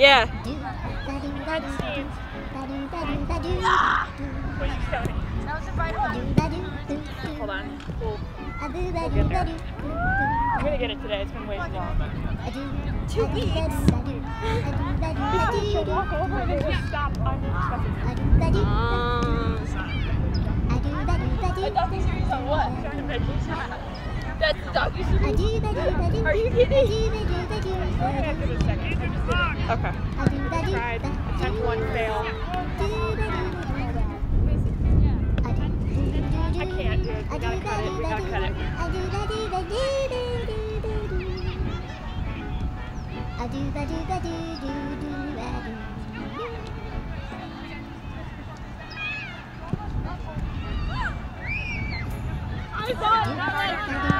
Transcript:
Yeah. Hold on. We'll, we'll get there. I'm gonna get it today. It's been way too long. Two weeks. She'll walk over and then just stop unexpectedly. Um, A docu series on what? Trying to meg That's a docu series. Are you kidding? Just did okay. Tried. Attempt one fail. I can't, dude. We gotta cut it. We gotta cut it. I thought.